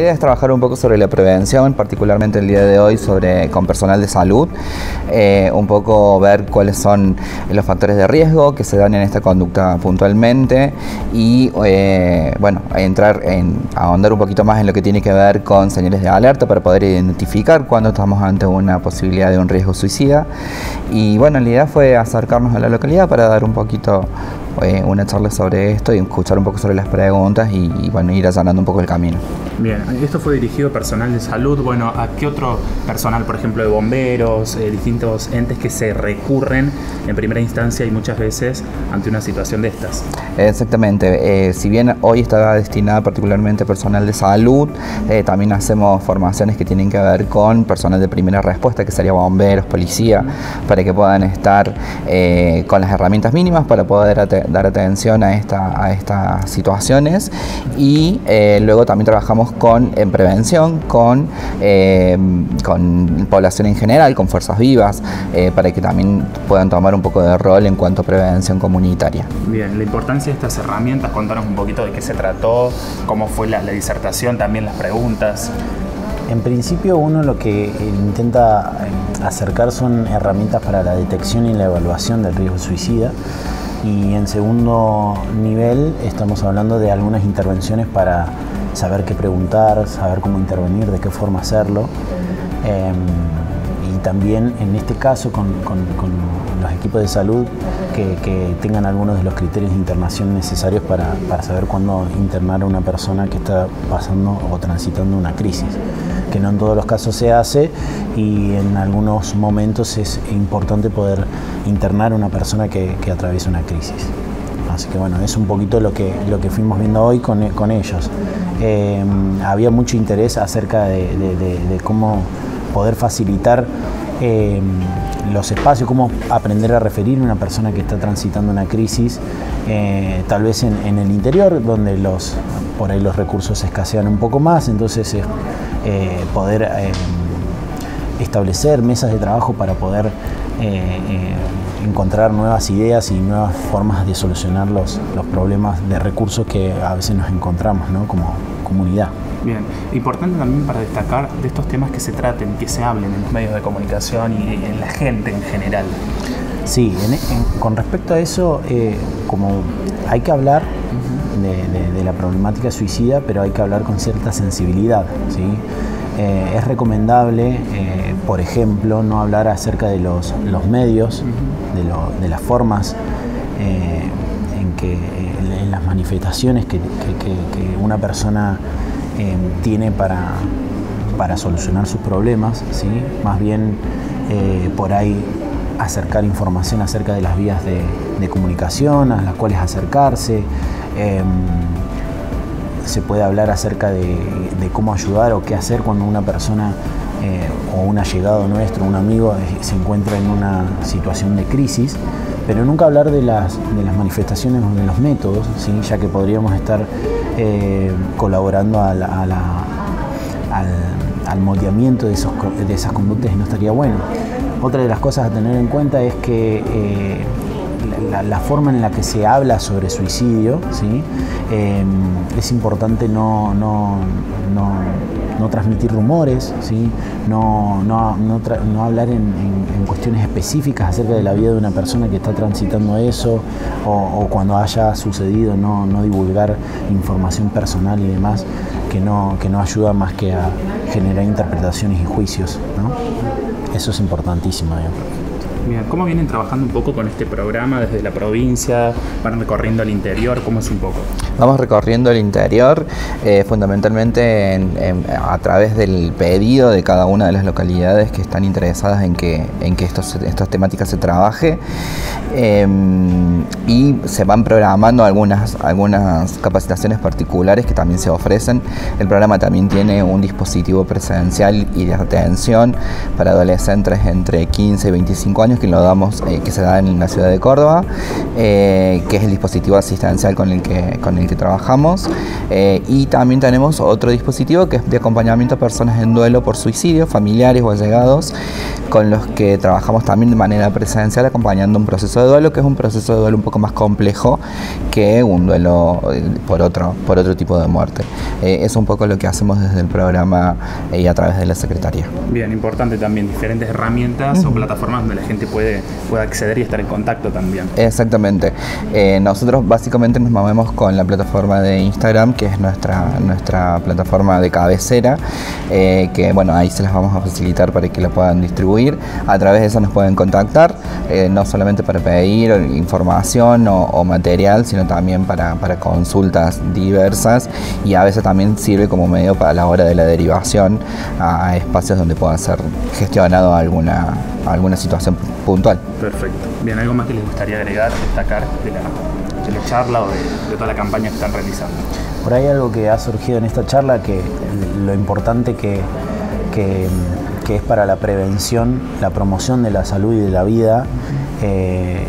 idea es trabajar un poco sobre la prevención, particularmente el día de hoy sobre con personal de salud, eh, un poco ver cuáles son los factores de riesgo que se dan en esta conducta puntualmente y eh, bueno, entrar en ahondar un poquito más en lo que tiene que ver con señales de alerta para poder identificar cuando estamos ante una posibilidad de un riesgo suicida y bueno, la idea fue acercarnos a la localidad para dar un poquito eh, una charla sobre esto y escuchar un poco sobre las preguntas y, bueno, ir allanando un poco el camino. Bien, esto fue dirigido a personal de salud. Bueno, ¿a qué otro personal, por ejemplo, de bomberos, eh, distintos entes que se recurren en primera instancia y muchas veces ante una situación de estas? Exactamente. Eh, si bien hoy está destinada particularmente a personal de salud, también hacemos formaciones que tienen que ver con personal de primera respuesta, que sería bomberos, policía, para que puedan estar con las herramientas mínimas para poder dar atención a, esta, a estas situaciones y eh, luego también trabajamos con, en prevención con, eh, con población en general, con fuerzas vivas, eh, para que también puedan tomar un poco de rol en cuanto a prevención comunitaria. Bien, la importancia de estas herramientas, contanos un poquito de qué se trató, cómo fue la, la disertación, también las preguntas. En principio uno lo que intenta acercar son herramientas para la detección y la evaluación del riesgo suicida y en segundo nivel estamos hablando de algunas intervenciones para saber qué preguntar, saber cómo intervenir, de qué forma hacerlo. Em, y también en este caso con, los equipos de salud que, tengan algunos de los criterios de internación necesarios para, para saber cuándo internar a una persona que está pasando o transitando una crisis que no en todos los casos se hace y en algunos momentos es importante poder internar a una persona que, atraviesa una crisis. Así que bueno, es un poquito lo que, lo que fuimos viendo hoy con, ellos. Eh, había mucho interés acerca de, cómo poder facilitar eh, los espacios, cómo aprender a referir a una persona que está transitando una crisis, eh, tal vez en, en, el interior, donde los, por ahí los recursos escasean un poco más, entonces eh, poder establecer mesas de trabajo para poder eh, encontrar nuevas ideas y nuevas formas de solucionar los, los, problemas de recursos que a veces nos encontramos como comunidad. Bien, importante también para destacar de estos temas que se traten, que se hablen en los medios de comunicación y en la gente en general. Sí, con respecto a eso, como hay que hablar de, la problemática suicida, pero hay que hablar con cierta sensibilidad. ¿sí? Eh, es recomendable, eh, por ejemplo, no hablar acerca de los, los medios, de, las formas eh, en que en las manifestaciones que, una persona tiene para, para solucionar sus problemas, ¿sí? más bien por ahí acercar información acerca de las vías de, de comunicación a las cuales acercarse, Em, se puede hablar acerca de, cómo ayudar o qué hacer cuando una persona eh, o un allegado nuestro, un amigo, eh, se encuentra en una situación de crisis, pero nunca hablar de las, manifestaciones o de los métodos, ¿sí? ya que podríamos estar eh, colaborando al, moldeamiento de, de esas conductas y no estaría bueno. Otra de las cosas a tener en cuenta es que la, forma en la que se habla sobre suicidio, ¿sí? Es importante no, no, transmitir rumores, ¿sí? no, hablar en, cuestiones específicas acerca de la vida de una persona que está transitando eso o, cuando haya sucedido no, divulgar información personal y demás que no, que no ayuda más que a generar interpretaciones y juicios. Eso es importantísimo. ¿cómo vienen trabajando un poco con este programa desde la provincia? ¿Van recorriendo el interior? ¿Cómo es un poco? Vamos recorriendo el interior eh, fundamentalmente a través del pedido de cada una de las localidades que están interesadas en que, en que estas temáticas se trabaje em, y se van programando algunas, algunas capacitaciones particulares que también se ofrecen. El programa también tiene un dispositivo presencial y de atención para adolescentes entre 15 y 25 años que lo damos, eh, que se da en la ciudad de Córdoba eh, que es el dispositivo asistencial con el que, con el que trabajamos. Eh, y también tenemos otro dispositivo que es de acompañamiento a personas en duelo por suicidio, familiares o allegados, con los que trabajamos también de manera presencial acompañando un proceso de duelo, que es un proceso de duelo un poco más complejo que un duelo eh, por otro, por otro tipo de muerte. es un poco lo que hacemos desde el programa y a través de la Secretaría. Bien, importante también, diferentes herramientas o plataformas donde la gente puede, puede acceder y estar en contacto también. Exactamente. Eh, nosotros básicamente nos movemos con la plataforma de Instagram, que es nuestra, nuestra plataforma de cabecera, eh, que bueno, ahí se las vamos a facilitar para que la puedan distribuir. A través de eso nos pueden contactar, eh, no solamente para pedir información o, material, sino también para, para, consultas diversas y a veces también sirve como medio para la hora de la derivación a, espacios donde pueda ser gestionado alguna, alguna situación puntual. Perfecto. Bien, ¿algo más que les gustaría agregar, destacar de la, de la charla o de, toda la campaña que están realizando? Por ahí algo que ha surgido en esta charla, que lo importante que, que, es para la prevención, la promoción de la salud y de la vida, eh,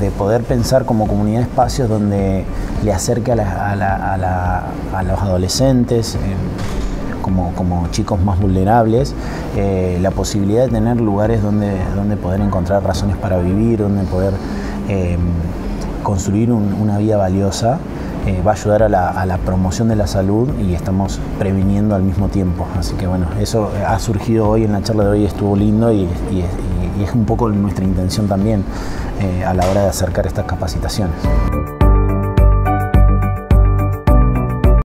de poder pensar como comunidad espacios donde le acerque a, a, los adolescentes. Eh, como, chicos más vulnerables, eh, la posibilidad de tener lugares donde, poder encontrar razones para vivir, donde poder construir una vida valiosa. Eh, va a ayudar a la, promoción de la salud y estamos previniendo al mismo tiempo. Así que bueno, eso ha surgido hoy en la charla de hoy, estuvo lindo y, es un poco nuestra intención también eh, a la hora de acercar estas capacitaciones.